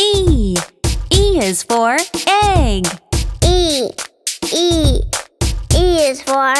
E. E is for egg. E. E. E is for